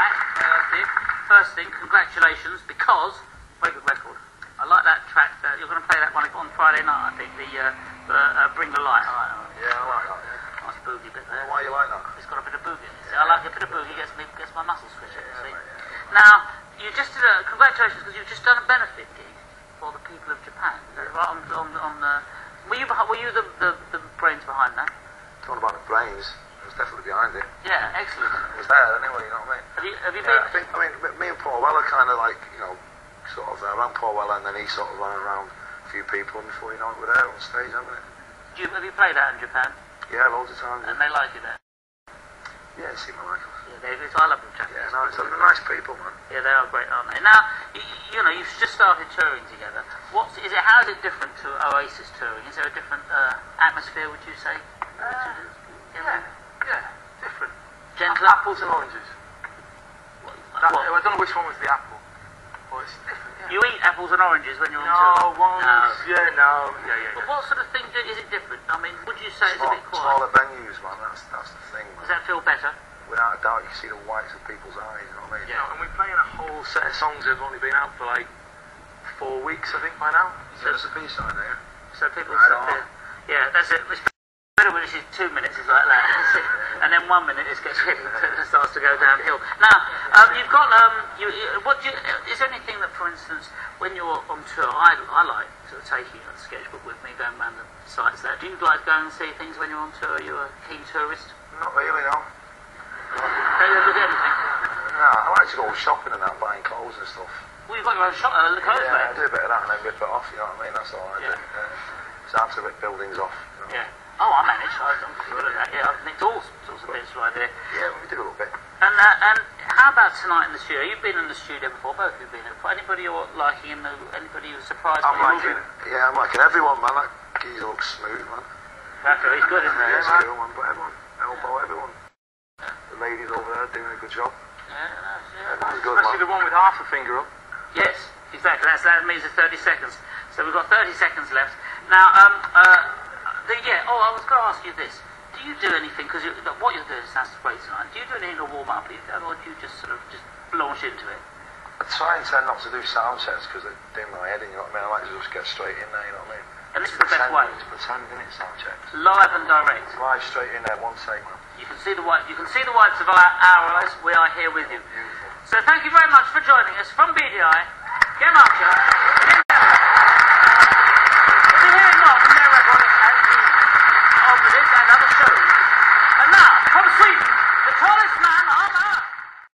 back. Uh, Steve. First thing, congratulations, because very good record. I like that track. Uh, you're going to play that one on Friday night, I think. The uh, the, uh, Bring the Light. All right, all right. Yeah, I like that. Yeah. Nice boogie bit there. Why you like that? It's got a bit of boogie. in it. See, I like a bit of boogie. Gets me gets my muscles twitching. Yeah, see. yeah. Now you just did a congratulations because you've just done a benefit gig for the people of Japan. Is that right? On, on, on the, were you were you the, the, the brains behind that? Talking about the brains, I was definitely behind it. Yeah, excellent. It was there anyway, you know what I mean? Have you have you Yeah, I been? think, I mean, me and Paul Weller kind of like, you know, sort of uh, around Paul Weller and then he sort of ran around a few people and before you know it, we're there on stage, haven't we? Do you, have you played out in Japan? Yeah, loads of times. And they like you there. Yeah, see my Michael. Yeah, they, I love the Japanese. Yeah, no, it's they're nice people, man. Yeah, they are great, aren't they? Now, you, you know, you've just started touring together. What's is it? How is it different to Oasis touring? Is there a different uh, atmosphere? Would you say? Yeah, yeah, different. Gentle Apples and oranges. That, What? I don't know which one was the apple, but it's different. Yeah. You eat apples and oranges when you're on no, tour. ones. No. Yeah, no. Yeah, yeah. But yeah. what sort of thing do, is it different? I mean, would you say it's a Small, bit quiet? smaller venues, man, that's, that's the thing, Does that feel better? Without a doubt, you see the whites of people's eyes, you know what I mean? You know, and we're playing a whole set of songs that have only been out for like four weeks, I think, by now. So it's a B-side there. So people Right sit there. Yeah, that's it. Better when it's just two minutes is like that, and then one minute it gets it starts to go downhill. Now, um, you've got um, you, you- what do you, is there anything that, for instance, when you're on tour, I, I like sort of taking a sketchbook with me, going around the sites there. Do you like going and see things when you're on tour? Are you a keen tourist? Not really, no. Don't you look at anything? No, I like to go shopping and that, buying clothes and stuff. Well, you've got your own shop, uh, the clothes Yeah, I mate. do a bit of that and then rip it off, you know what I mean? That's all I Yeah. do. Yeah. It's hard to rip buildings off. You know? Yeah. Oh, I manage. I, I'm good at that. Yeah, I've nicked all sorts of bits right there. Yeah, we do a little bit. And uh, and how about tonight in the studio? You've been in the studio before. Both of you've been. Before. Anybody you're liking in the? Anybody who's surprised? I'm liking, yeah, I'm liking everyone, man. That geezer looks smooth, man. That's he's good, isn't he? Yeah, Yeah, cool, man. But everyone, elbow everyone. The ladies over there doing a good job. yeah. Everyone's good, Especially man. the one with half a finger up. Yes, exactly. That's, that means the 30 seconds. So we've got 30 seconds left. Now, um, uh, the, yeah. Oh, I was going to ask you this. Do you do anything? Because you, what you're doing sounds great tonight. Do you do anything to warm up? Or do you just sort of just launch into it? I try and tend not to do sound sets because they do my head in, you know what I mean? I like to just get straight in there, you know what I mean? And this is the best way. it's pretend, in it, sound checks. Live and direct. Live straight in there, one take, man. You can see the white. You can see the whites of our, our eyes. We are here with you. Beautiful. So thank you very much for joining us from BDI. Gem Archer. We'll be hearing more from their record as we this and. And now, from Sweden, the tallest man on earth.